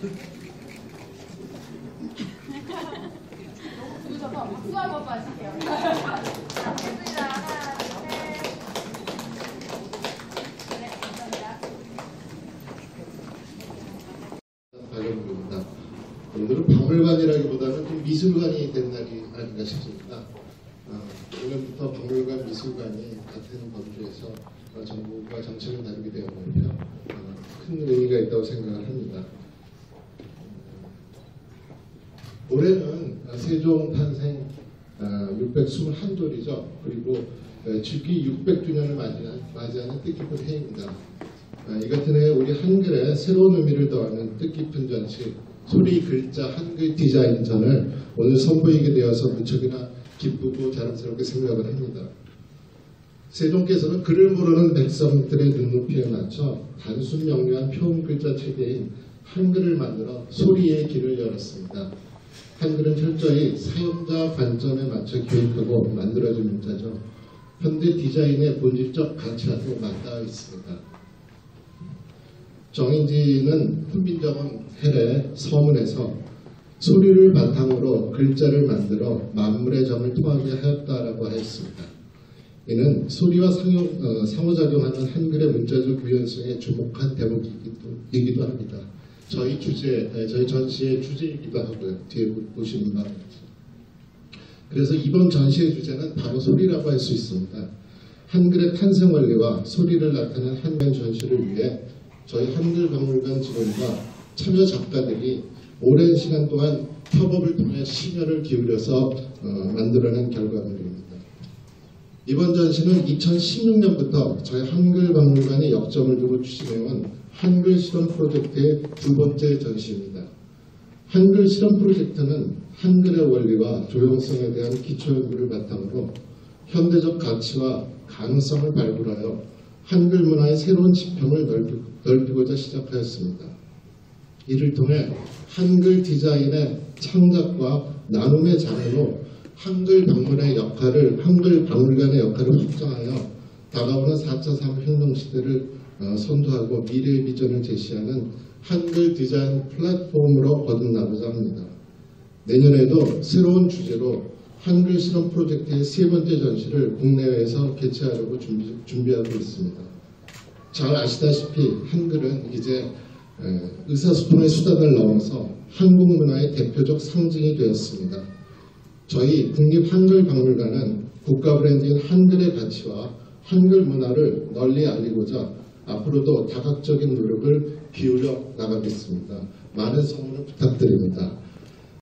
오늘은 박물관이라기보다는 좀 미술관이 된 날이 아닌가 싶습니다. 아, 오늘부터 박물관, 미술관이 같은 범주에서 어, 정부가 정책을 다루게 되었는데요. 어, 큰 의미가 있다고 생각을 합니다. 올해는 세종 탄생 621돌이죠. 그리고 어, 즉위 600주년을 맞이하는, 뜻깊은 해입니다. 아, 이 같은 해에 우리 한글에 새로운 의미를 더하는 뜻깊은 전시 소리 글자 한글 디자인전을 오늘 선보이게 되어서 무척이나 기쁘고 자랑스럽게 생각을 합니다. 세종께서는 글을 모르는 백성들의 눈높이에 맞춰 단순 명료한 표음 글자 체계인 한글을 만들어 소리의 길을 열었습니다. 한글은 철저히 사용자 관점에 맞춰 기획하고 만들어진 문자죠. 현대 디자인의 본질적 가치와도 맞닿아 있습니다. 정인지는 훈민정음 해례 서문에서 소리를 바탕으로 글자를 만들어 만물의 정을 통하게 하였다라고 하였습니다. 이는 소리와 상호, 어, 상호 작용하는 한글의 문자적 유연성에 주목한 대목이기도 이기도 합니다. 저희 주제, 에, 저희 전시의 주제이기도 하고요. 뒤에 보- 보시는 바와 같이. 그래서 이번 전시의 주제는 바로 소리라고 할 수 있습니다. 한글의 탄생 원리와 소리를 나타낸 한글 전시를 위해 저희 한글박물관 직원과 참여 작가들이 오랜 시간 동안 협업을 통해 심혈을 기울여서 어, 만들어낸 결과물입니다. 이번 전시는 2016년부터 저희 한글박물관에 역점을 두고 추진해온 한글 실험 프로젝트의 두 번째 전시입니다. 한글 실험 프로젝트는 한글의 원리와 조형성에 대한 기초 연구를 바탕으로 현대적 가치와 가능성을 발굴하여 한글 문화의 새로운 지평을 넓히, 넓히고자 시작하였습니다. 이를 통해 한글 디자인의 창작과 나눔의 장으로 한글 박물의 역할을 한글 박물관의 역할을 확장하여 다가오는 4차 산업혁명 시대를 어, 선도하고 미래의 비전을 제시하는 한글 디자인 플랫폼으로 거듭나고자 합니다. 내년에도 새로운 주제로 한글 실험 프로젝트의 세 번째 전시를 국내외에서 개최하려고 준비, 준비하고 있습니다. 잘 아시다시피 한글은 이제 에, 의사소통의 수단을 넘어서 한국 문화의 대표적 상징이 되었습니다. 저희 국립한글박물관은 국가 브랜드인 한글의 가치와 한글 문화를 널리 알리고자 앞으로도 다각적인 노력을 기울여 나가겠습니다. 많은 성원을 부탁드립니다.